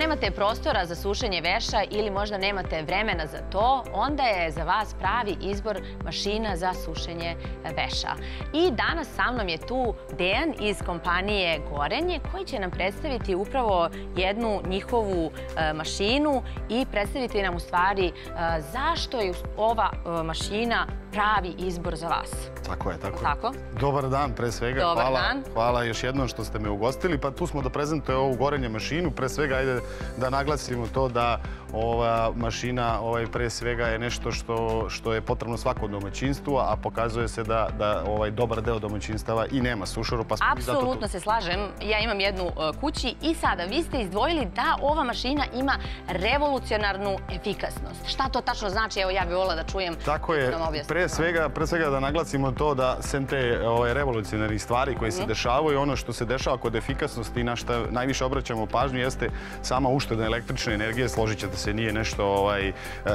nemate prostora za sušenje veša ili možda nemate vremena za to, onda je za vas pravi izbor mašina za sušenje veša. I danas sa mnom je tu Dejan iz kompanije Gorenje koji će nam predstaviti upravo jednu njihovu e, mašinu i predstaviti nam u stvari e, zašto je ova e, mašina pravi izbor za vas. Tako je, tako je. Tako? Dobar dan, pre svega. Dobar hvala, dan. Hvala još jednom što ste me ugostili. Pa tu smo da prezentuje ovu gorenje mašinu. Pre svega, ajde da naglasimo to da ova mašina ovaj, pre svega je nešto što, što je potrebno svakom domaćinstvu, a pokazuje se da, da ovaj dobar deo domaćinstava i nema sušaru, pa zato tu. Apsolutno se slažem. Ja imam jednu e, kući i sada vi ste izdvojili da ova mašina ima revolucionarnu efikasnost. Šta to tačno znači? Evo ja bih volila da čujem. Tako je. objasnite. Pre svega, pre svega da naglasimo to da sem te ovaj, revolucionarnih stvari koje se dešavaju, ono što se dešava kod efikasnosti i na što najviše obraćamo pažnju jeste sama ušteda električne energije. Složit ćete se, nije nešto ovaj, e,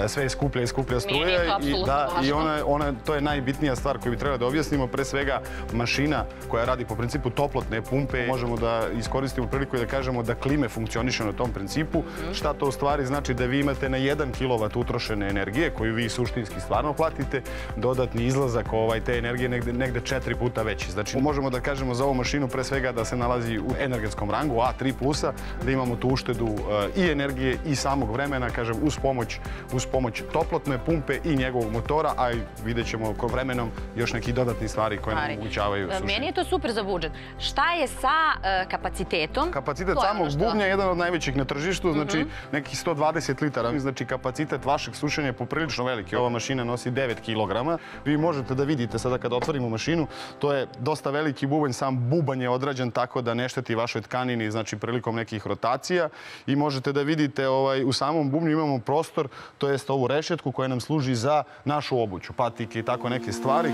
sve je skuplja i skuplja struja. i, da, I ona, ona, to je najbitnija stvar koju bi trebali da objasnimo. Pre svega, mašina koja radi po principu toplotne pumpe, možemo da iskoristimo priliku i da kažemo da klime funkcioniše na tom principu. Šta to u stvari znači da vi imate na 1 kW utrošene energije, koju vi suštinski stvarno platite, dodatni izlazak ovaj, te energije negde, negde četiri puta veći. Znači, možemo da kažemo za ovu mašinu pre svega da se nalazi u energetskom rangu A3+, da imamo tu uštedu e, i energije i samog vremena, kažem, uz pomoć, uz pomoć toplotne pumpe i njegovog motora, a i vidjet ćemo ko vremenom još neki dodatni stvari koje nam omogućavaju sušenje. Meni je to super za budžet. Šta je sa e, kapacitetom? Kapacitet samog što- bubnja je jedan od najvećih na tržištu, znači nekih 120 litara. Znači kapacitet vašeg sušenja je poprilično veliki. Ova mašina nosi 9 kg. Vi možete da vidite sada kada otvorimo mašinu, to je dosta veliki bubanj, sam bubanj je odrađen tako da ne šteti vašoj tkanini, znači prilikom nekih rotacija i možete da vidite ovaj, u samom bubnju imamo prostor, to jest ovu rešetku koja nam služi za našu obuću, patike i tako neke stvari.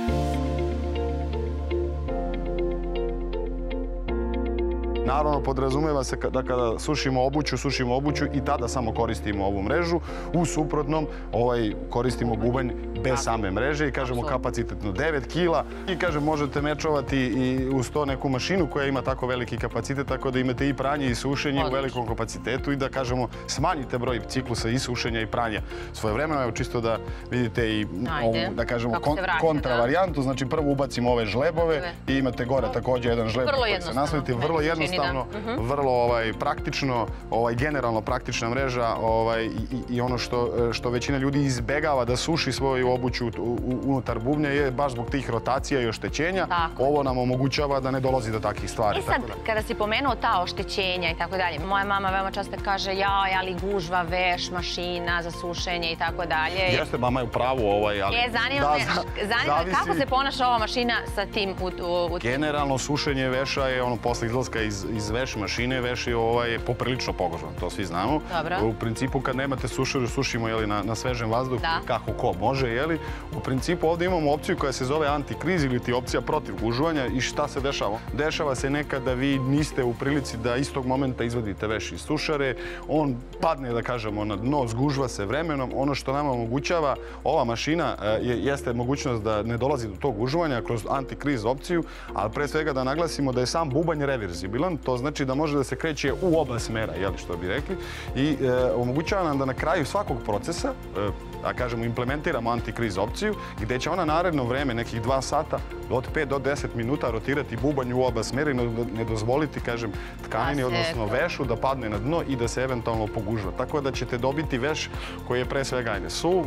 Naravno, podrazumeva se da kada sušimo obuću, sušimo obuću i tada samo koristimo ovu mrežu. U suprotnom, ovaj, koristimo bubanj bez same mreže i kažemo kapacitetno 9 kila. I kažem, možete mečovati i uz to neku mašinu koja ima tako veliki kapacitet, tako da imate i pranje i sušenje u velikom kapacitetu i da kažemo smanjite broj ciklusa i sušenja i pranja svoje vremena. Evo čisto da vidite i ovu, da kažemo, kon- kontra. Znači, prvo ubacimo ove žlebove i imate gore takođe jedan žleb koji se jednostavno, meni Vrlo se jednostavno, vrlo ovaj, praktično, ovaj, generalno praktična mreža ovaj, i, i- i ono što, što većina ljudi izbegava da suši svoju obuću unutar bubnja je baš zbog tih rotacija i oštećenja. Tako. Ovo nam omogućava da ne dolazi do takvih stvari. E sad, tako da. kada si pomenuo ta oštećenja i tako dalje, moja mama veoma često kaže jaj, ali gužva, veš, mašina za sušenje i tako dalje. Jeste, mama je u pravu, ovaj, ali... E, zanima Da, me, za- zanima me kako zavisi- se ponaša ova mašina sa tim u, u, u Generalno sušenje veša je ono posle izlaska iz, iz veš mašine, veš je ovaj, poprilično pogožan, to svi znamo. Dobro. U principu kad nemate sušaru, sušimo jeli, na, na svežem vazduhu, Da. kako ko može, jeli. U principu ovde imamo opciju koja se zove antikriz ili ti opcija protiv gužvanja i šta se dešava? Dešava se nekad da vi niste u prilici da istog momenta izvadite veš iz sušare, on padne, da kažemo, na dno, zgužva se vremenom. Ono što nama omogućava ova mašina e, je, jeste mogućnost da ne dolazi do tog gužvanja kroz antikriz opciju, ali pre svega da naglasimo da je sam bubanj reverzibilan, to znači da može da se kreće u oba smera, jeli što bi rekli, i e, omogućava nam da na kraju svakog procesa, e, da kažemo, implementiramo antikriz opciju, gde će ona naredno vreme, nekih dva sata, od 5 do 10 minuta rotirati bubanj u oba smera i ne, dozvoliti, kažem, tkanini, Da odnosno to- vešu da padne na dno i da se eventualno pogužva. Tako da ćete dobiti veš koji je pre svega ajde, suv,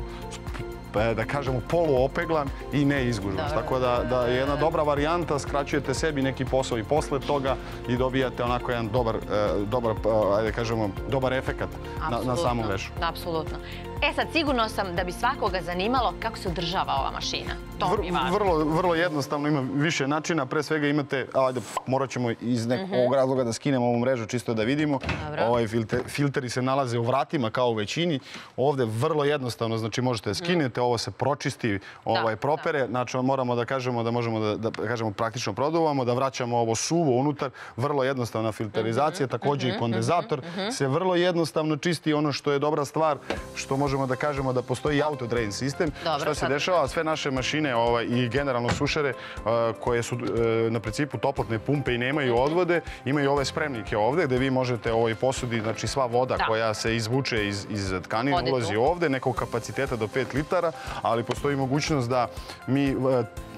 da kažemo poluopeglan i ne izgužvaš. Dobro. Tako da, da je jedna dobra varijanta, skraćujete sebi neki posao i posle toga i dobijate onako jedan dobar, e, dobar e, ajde da kažemo, dobar efekat na, na samom vešu. Apsolutno. E sad, sigurno sam da bi svakoga zanimalo kako se održava ova mašina. To mi je važno. Vrlo, vrlo jednostavno, ima više načina. Pre svega imate, ajde, morat ćemo iz nekog ovog razloga da skinemo ovu mrežu čisto da vidimo. Mhm. Ovaj filter, filteri se nalaze u vratima kao u većini. Ovde vrlo jednostavno, znači možete da skinete, ovo se pročisti, ovaj, da. propere. Znači moramo da kažemo da možemo da, da kažemo praktično produvamo, da vraćamo ovo suvo unutar. Vrlo jednostavna filterizacija, takođe i kondenzator se vrlo jednostavno čisti. Ono što je dobra stvar, što možemo da kažemo da postoji auto drain sistem. Dobro, Šta se sad- dešava? Sve naše mašine ovaj, i generalno sušare a, koje su e, na principu toplotne pumpe i nemaju odvode, imaju ove spremnike ovde gde vi možete ovoj posudi, znači sva voda Da. koja se izvuče iz, iz tkanine ulazi ovde, nekog kapaciteta do 5 litara, ali postoji mogućnost da mi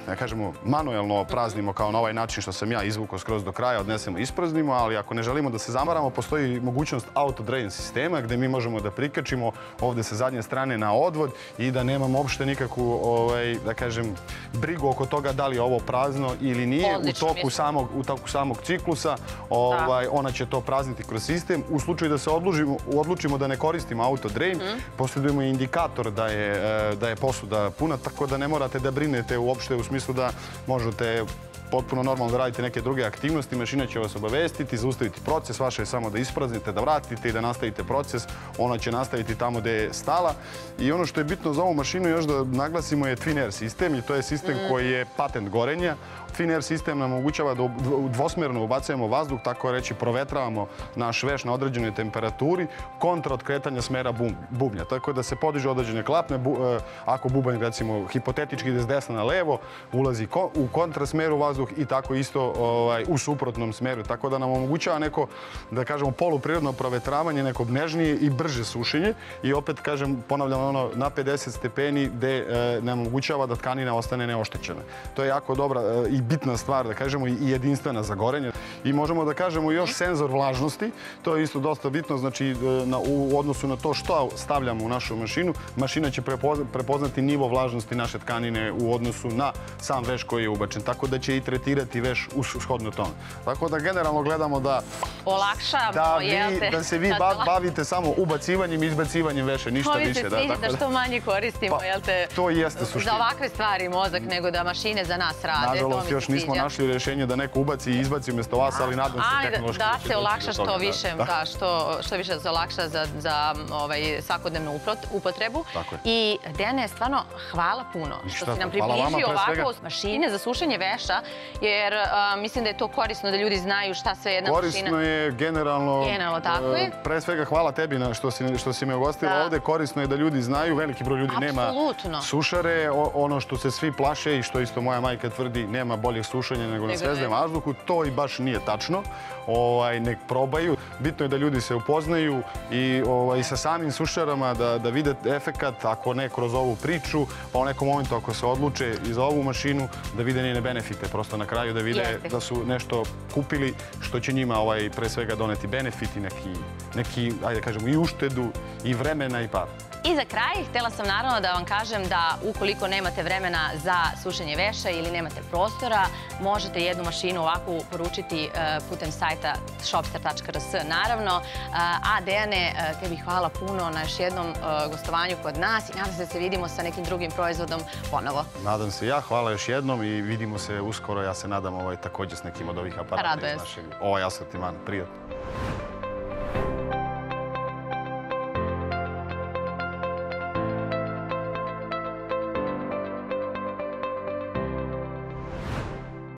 e, da kažemo, manuelno praznimo kao na ovaj način što sam ja izvukao skroz do kraja, odnesemo ispraznimo, ali ako ne želimo da se zamaramo, postoji mogućnost auto drain sistema gde mi možemo da prikačimo ovde sa zadnje strane na odvod i da nemamo uopšte nikakvu, ovaj, da kažem, brigu oko toga da li je ovo prazno ili nije. Odlično, u toku samog, u toku samog ciklusa ovaj, ona će to prazniti kroz sistem. U slučaju da se odlučimo, odlučimo da ne koristimo auto drain, Mhm. posjedujemo indikator da je, e, da je posuda puna, tako da ne morate da brinete uopšte u smislu da možete potpuno normalno da radite neke druge aktivnosti, mašina će vas obavestiti, zaustaviti proces, vaše je samo da ispraznite, da vratite i da nastavite proces, ona će nastaviti tamo gde je stala. I ono što je bitno za ovu mašinu još da naglasimo je Twin Air sistem i to je sistem koji je patent gorenja. Twin Air sistem nam omogućava da dvosmerno ubacujemo vazduh, tako reći provetravamo naš veš na određenoj temperaturi kontra od kretanja smera bubnja. Tako da se podiže određene klapne, bu- e, ako bubanj recimo hipotetički ide s desna na levo, ulazi ko- u kontrasmeru vazduh i tako isto ovaj, u suprotnom smeru. Tako da nam omogućava neko, da kažemo, poluprirodno provetravanje, neko nežnije i brže sušenje. I opet, kažem, ponavljam ono, na 50 stepeni gde e, nam omogućava da tkanina ostane neoštećena. To je jako dobra e, i bitna stvar, da kažemo, i jedinstvena za gorenje. I možemo da kažemo još senzor vlažnosti. To je isto dosta bitno, znači e, na, u odnosu na to što stavljamo u našu mašinu, mašina će prepoz- prepoznati nivo vlažnosti naše tkanine u odnosu na sam veš koji je ubačen. Tako da će i tretirati veš u shodno tome. Tako da generalno gledamo da Olakšamo, da, jel vi, te? da se vi Da bavite samo ubacivanjem i izbacivanjem veše, ništa Ovi više. Da, tako da što manje koristimo, Pa, jel te? to jeste Za suština. ovakve stvari mozak, nego da mašine za nas rade. Nažalost, još nismo našli rješenje da neko ubaci i izbaci umjesto vas, ali nadam se da, tehnološki da će se olakša što više, da. da, što, što više se olakša za, za ovaj, svakodnevnu upotrebu. I Dene, stvarno hvala puno što si nam približio ovako mašine za sušenje veša, jer a, mislim da je to korisno da ljudi znaju šta sve jedna Korisno mašina... je generalno... Generalno, tako e, je. Pre svega hvala tebi na što si, što si me ugostila Da. ovde. Korisno je da ljudi znaju, veliki broj ljudi nema Apsolutno. sušare. O- ono što se svi plaše i što isto moja majka tvrdi, nema boljeg sušenja nego na svezdem vazduhu. To i baš nije tačno. Ovaj, nek probaju. Bitno je da ljudi se upoznaju i ovaj, sa samim sušarama da, da vide efekat, ako ne kroz ovu priču, pa u nekom momentu ako se odluče i za ovu mašinu, da vide njene benefite. Prosto na kraju da vide Jeste. da su nešto kupili što će njima ovaj, pre svega doneti benefit i neki, neki, ajde da kažemo, i uštedu, i vremena i para. I za kraj, htjela sam naravno da vam kažem da ukoliko nemate vremena za sušenje veša ili nemate prostora, možete jednu mašinu ovakvu poručiti e, putem sajta shopster.rs naravno. E, A Dejane, e, tebi hvala puno na još jednom gostovanju kod nas i nadam se da se vidimo sa nekim drugim proizvodom ponovo. Nadam se ja, hvala još jednom i vidimo se uskoro, ja se nadam ovaj, također s nekim od ovih aparata iz našeg, ovaj asortiman. Prijatno.